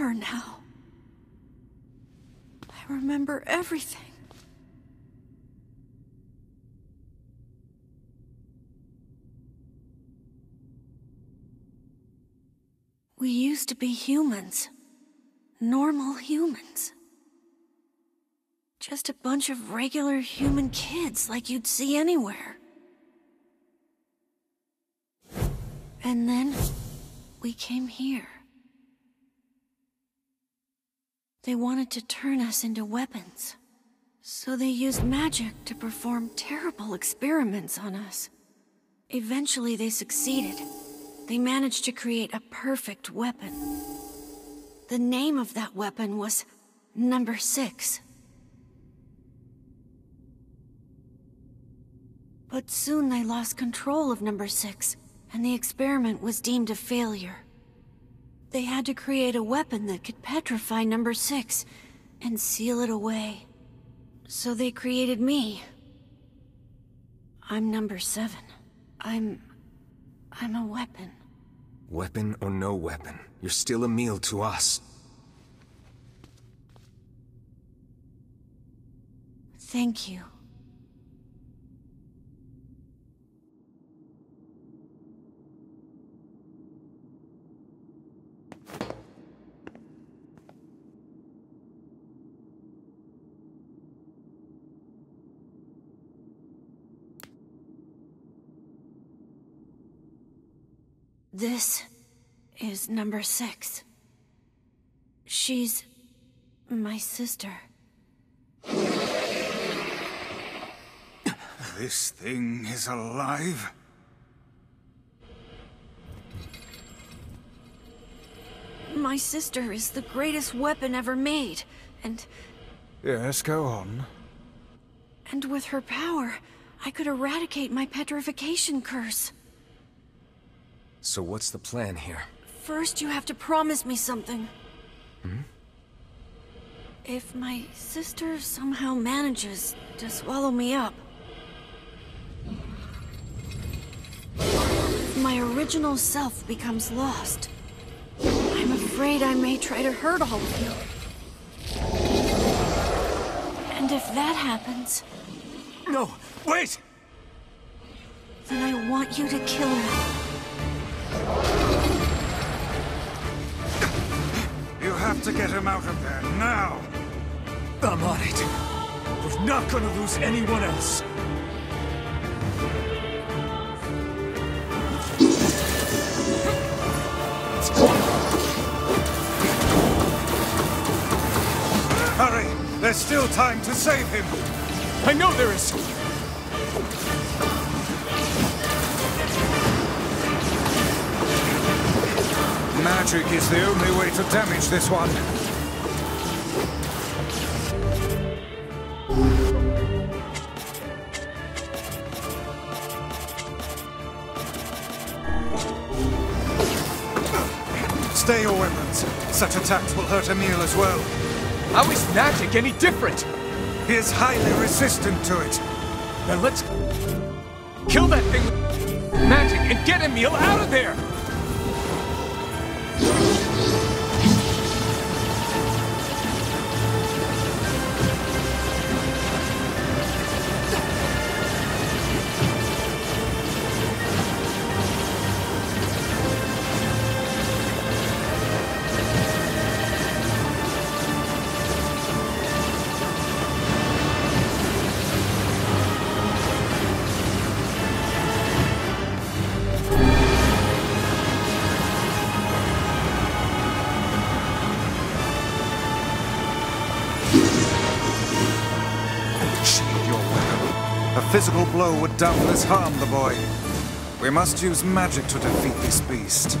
remember now. I remember everything. We used to be humans. Normal humans. Just a bunch of regular human kids like you'd see anywhere. And then, we came here. They wanted to turn us into weapons. So they used magic to perform terrible experiments on us. Eventually they succeeded. They managed to create a perfect weapon. The name of that weapon was Number Six. But soon they lost control of Number Six, and the experiment was deemed a failure. They had to create a weapon that could petrify Number Six and seal it away. So they created me. I'm Number Seven. I'm... I'm a weapon. Weapon or no weapon, you're still a meal to us. Thank you. This is number six. She's my sister. This thing is alive? My sister is the greatest weapon ever made, and... Yes, go on. And with her power, I could eradicate my petrification curse. So what's the plan here? First, you have to promise me something. Hmm? If my sister somehow manages to swallow me up... My original self becomes lost, I'm afraid I may try to hurt all of you. And if that happens... No, wait! Then I want you to kill me. You have to get him out of there, now! I'm on it. We're not gonna lose anyone else. Hurry! There's still time to save him! I know there is! Magic is the only way to damage this one. Stay your weapons. Such attacks will hurt Emil as well. How is magic any different? He is highly resistant to it. Then let's kill that thing with magic and get Emil out of there! Physical blow would doubtless harm the boy. We must use magic to defeat this beast.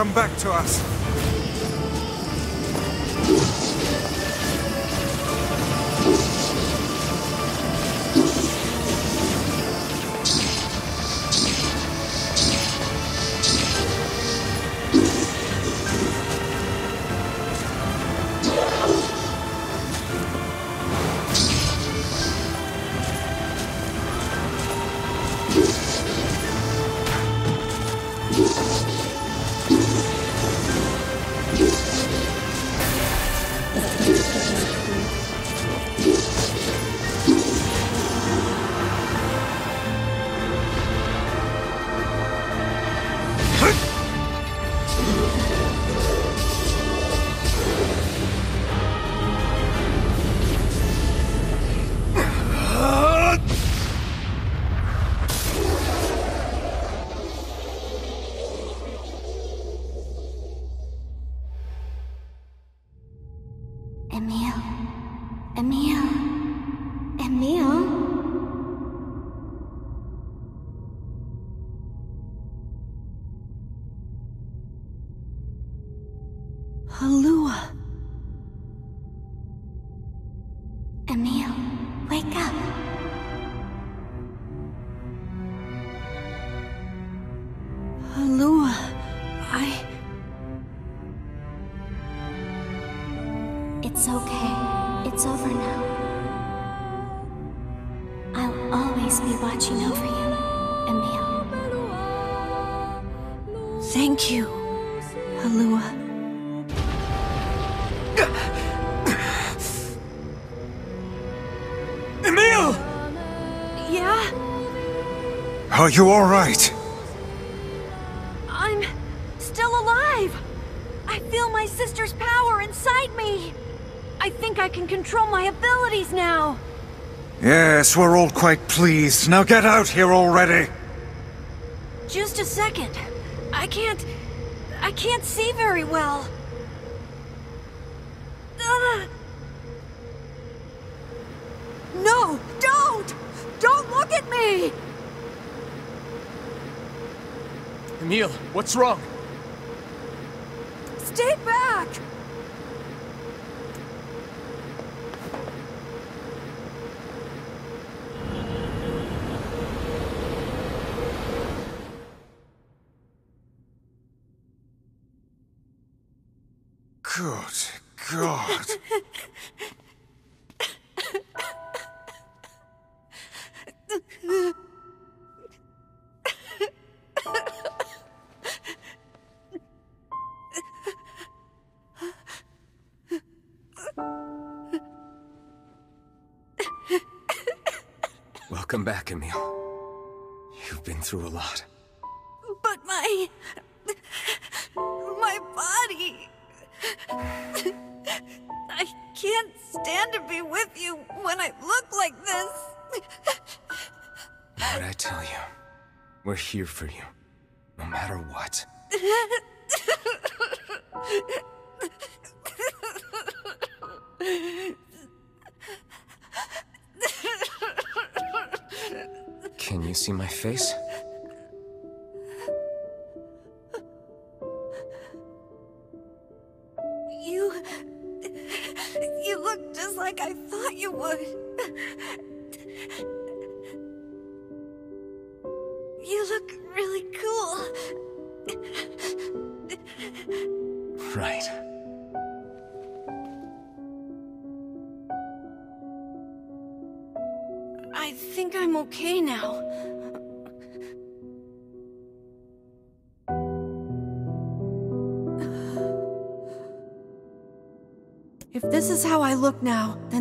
Come back to us. Emil. Are you alright? I'm still alive! I feel my sister's power inside me! I think I can control my abilities now! Yes, we're all quite pleased. Now get out here already! Just a second. I can't. I can't see very well. Ugh. No! Don't! Don't look at me! Emil, what's wrong? Stay back! Good God. through a lot. But my. my body. I can't stand to be with you when I look like this. What'd I tell you? We're here for you. No matter what. Can you see my face?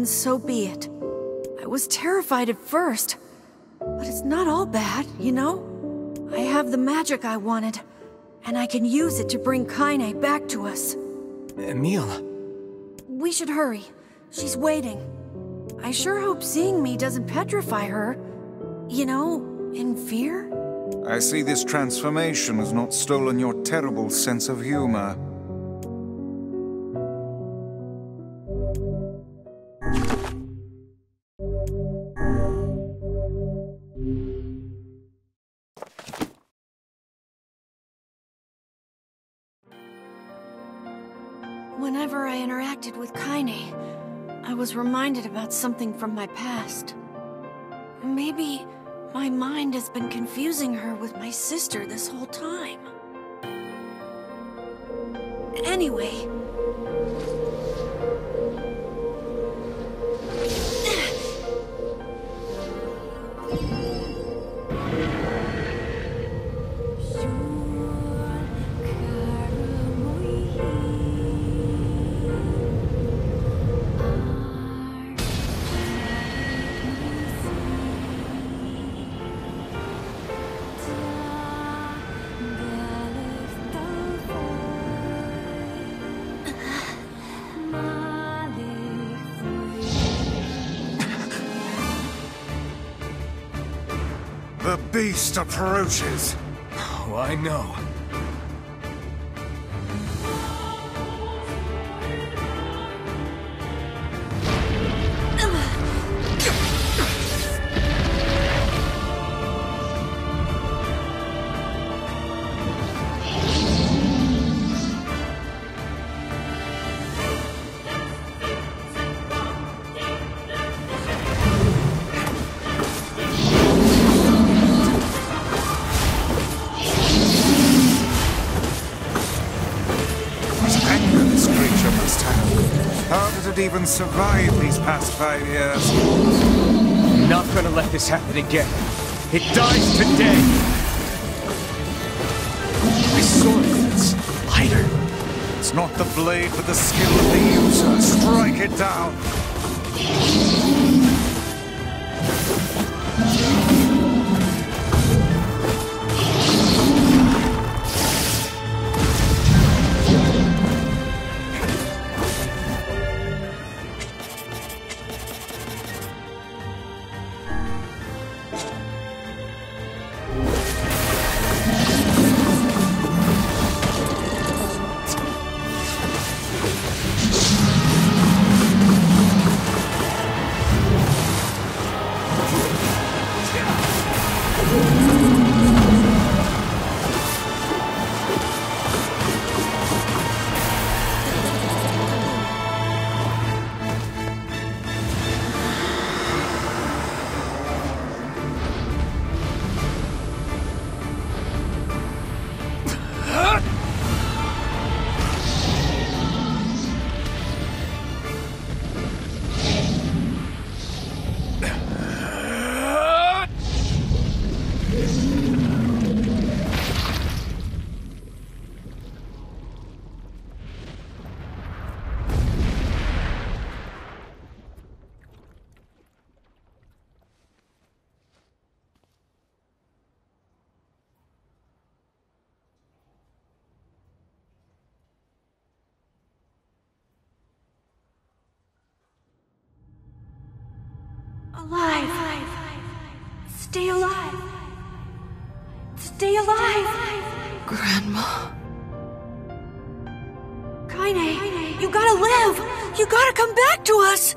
So be it. I was terrified at first, but it's not all bad, you know? I have the magic I wanted, and I can use it to bring Kaine back to us. Emil, We should hurry. She's waiting. I sure hope seeing me doesn't petrify her. You know, in fear? I see this transformation has not stolen your terrible sense of humor. Reminded about something from my past. Maybe my mind has been confusing her with my sister this whole time. Anyway, beast approaches. Oh, I know. Even survive these past five years? I'm Not gonna let this happen again. It dies today. My sword is lighter. It's not the blade, but the skill of the user. Strike it down. Stay alive. Stay alive. Grandma. Kaine, you gotta live. You gotta come back to us.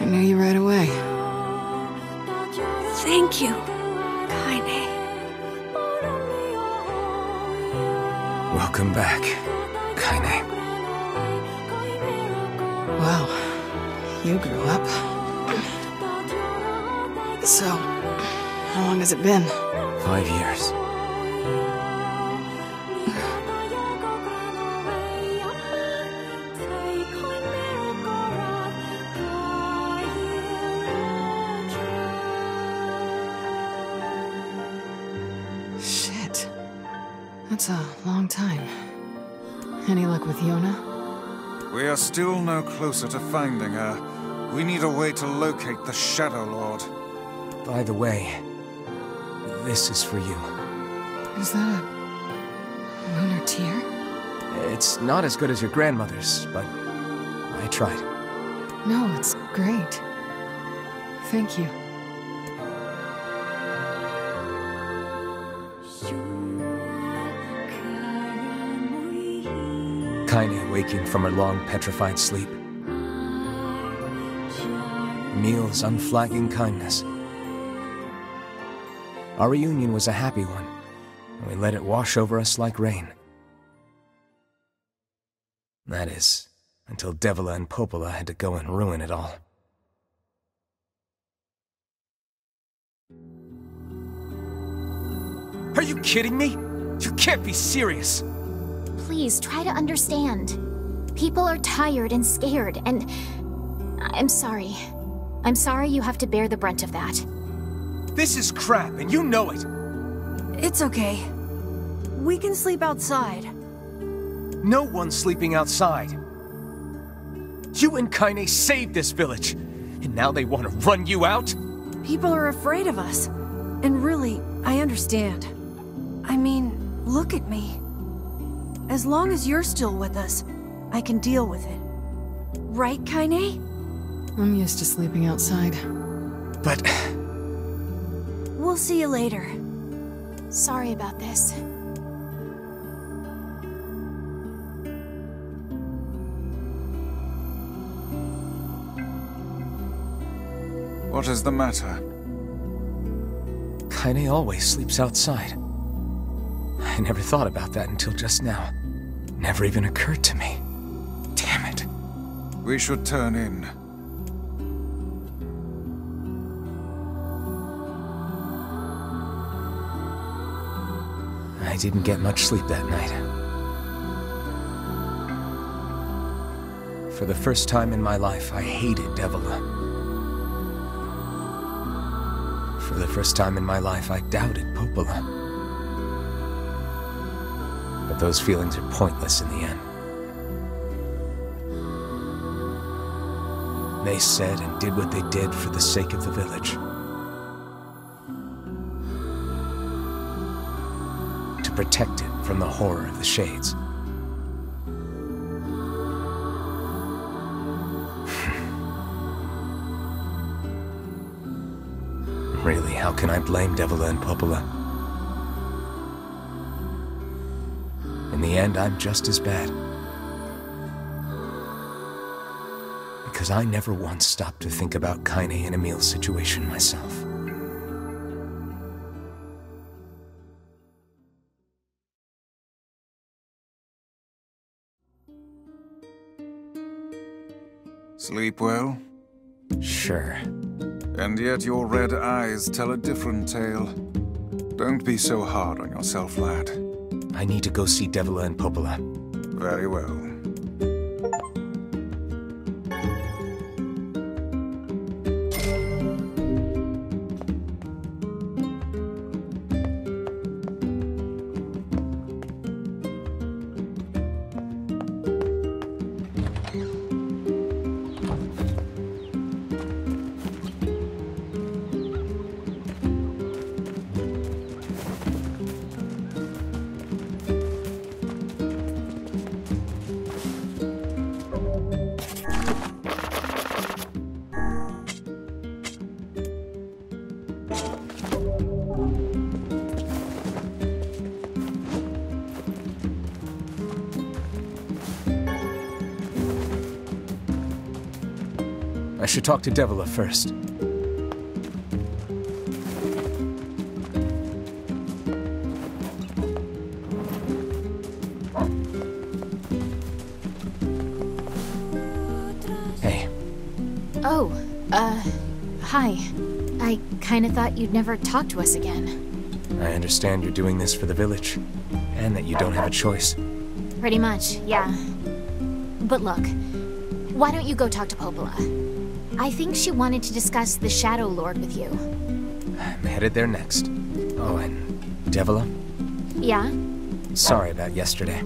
I knew you right away. Thank you, Kaine. Welcome back, Kaine. Wow, you grew up. So, how long has it been? Five years. That's a long time. Any luck with Yona? We are still no closer to finding her. We need a way to locate the Shadow Lord. By the way, this is for you. Is that a lunar tear? It's not as good as your grandmother's, but I tried. No, it's great. Thank you. Waking from her long petrified sleep. Emil's unflagging kindness. Our reunion was a happy one, and we let it wash over us like rain. That is, until Devola and Popola had to go and ruin it all. Are you kidding me? You can't be serious! Please try to understand. People are tired and scared, and I'm sorry. I'm sorry you have to bear the brunt of that. This is crap, and you know it! It's okay. We can sleep outside. No one's sleeping outside. You and Kaine saved this village, and now they want to run you out? People are afraid of us. And really, I understand. I mean, look at me. As long as you're still with us, I can deal with it. Right, Kaine? I'm used to sleeping outside. But We'll see you later. Sorry about this. What is the matter? Kaine always sleeps outside. I never thought about that until just now. Never even occurred to me. We should turn in. I didn't get much sleep that night. For the first time in my life, I hated Devola. For the first time in my life, I doubted Popola. But those feelings are pointless in the end. They said and did what they did for the sake of the village. To protect it from the horror of the Shades. really, how can I blame Devola and Popola? In the end, I'm just as bad. Because I never once stopped to think about Kaine and Emil's situation myself. Sleep well? Sure. And yet your red eyes tell a different tale. Don't be so hard on yourself, lad. I need to go see Devola and Popola. Very well. Should talk to Devola first. Hey, Oh, uh, hi. I kinda thought you'd never talk to us again. I understand you're doing this for the village, and that you don't have a choice. Pretty much, yeah. But look, why don't you go talk to Popola? I think she wanted to discuss the Shadow Lord with you. I'm headed there next. Oh, and Devola, Yeah? sorry about yesterday.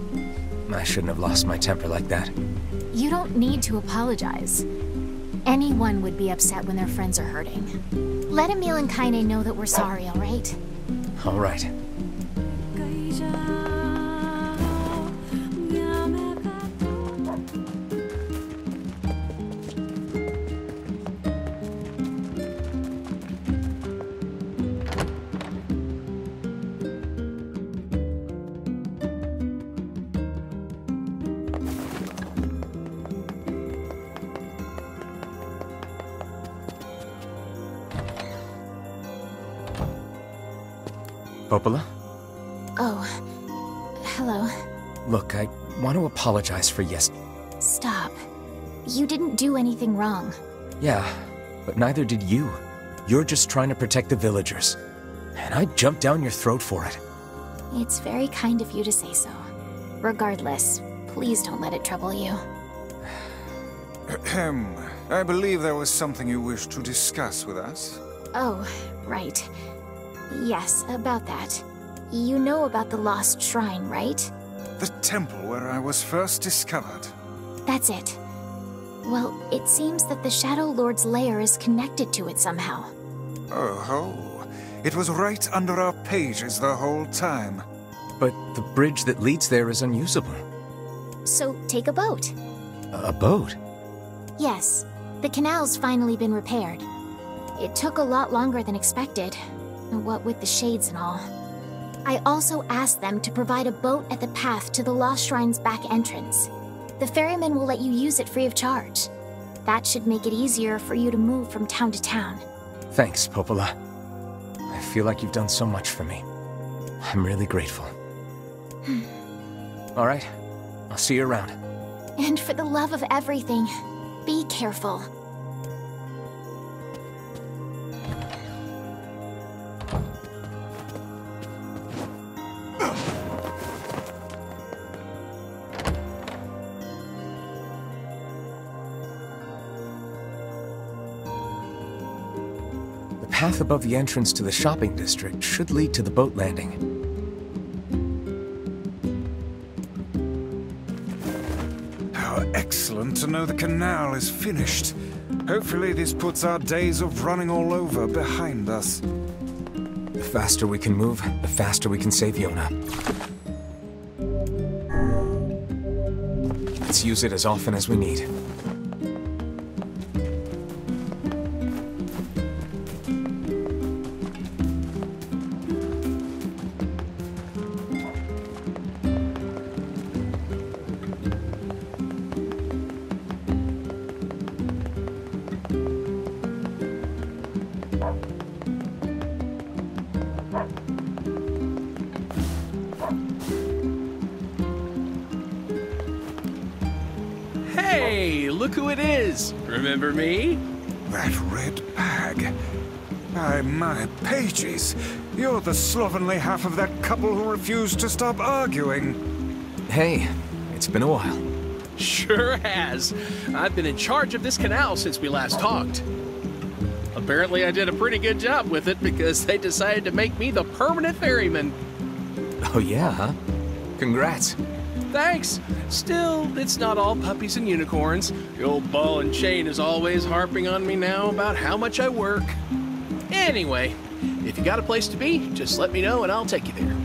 I shouldn't have lost my temper like that. You don't need to apologize. Anyone would be upset when their friends are hurting. Let Emil and Kaine know that we're sorry, alright? All apologize for yes. Stop. You didn't do anything wrong. Yeah, but neither did you. You're just trying to protect the villagers. And I jumped down your throat for it. It's very kind of you to say so. Regardless, please don't let it trouble you. Ahem. I believe there was something you wished to discuss with us. Oh, right. Yes, about that. You know about the lost shrine, right? The temple where I was first discovered. That's it. Well, it seems that the Shadow Lord's lair is connected to it somehow. Oh ho. It was right under our pages the whole time. But the bridge that leads there is unusable. So take a boat. A boat? Yes, the canal's finally been repaired. It took a lot longer than expected, what with the shades and all. I also asked them to provide a boat at the path to the Lost Shrine's back entrance. The ferryman will let you use it free of charge. That should make it easier for you to move from town to town. Thanks, Popola. I feel like you've done so much for me. I'm really grateful. All right, I'll see you around. And for the love of everything, be careful. Path above the entrance to the shopping district should lead to the boat landing. How excellent to know the canal is finished. Hopefully this puts our days of running all over behind us. The faster we can move, the faster we can save Yona. Let's use it as often as we need. Me? That red bag. By my pages, you're the slovenly half of that couple who refused to stop arguing. Hey, it's been a while. Sure has. I've been in charge of this canal since we last talked. Apparently, I did a pretty good job with it because they decided to make me the permanent ferryman. Oh yeah, huh? Congrats. Thanks. Still, it's not all puppies and unicorns. The old ball and chain is always harping on me now about how much I work. Anyway, if you got a place to be, just let me know and I'll take you there.